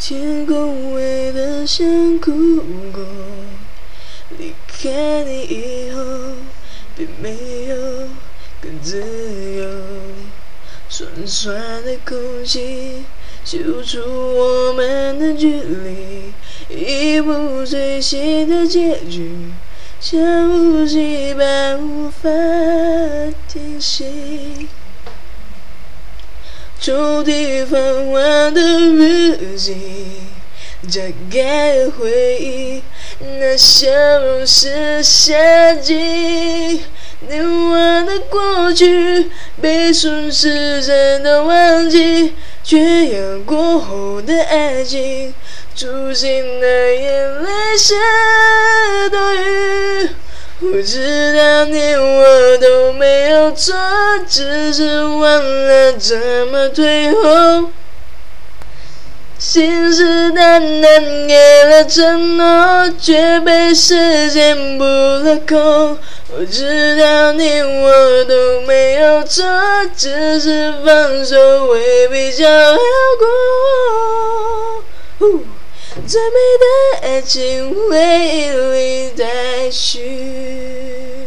天空灰得像哭过，离开你以后，并没有更自由。酸酸的空气揪出我们的距离，一部最新的结局，像呼吸般无法停息。抽屉泛黄的日记，展开回忆，那笑容是夏季。年华的过去，被顺时针的忘记，缺氧过后的爱情，初心的眼泪是多余。我知道你我都没有错，只是忘了怎么退后。信誓旦旦给了承诺，却被时间补了空。我知道你我都没有错，只是放手会比较好过。最美的爱情回忆里待续。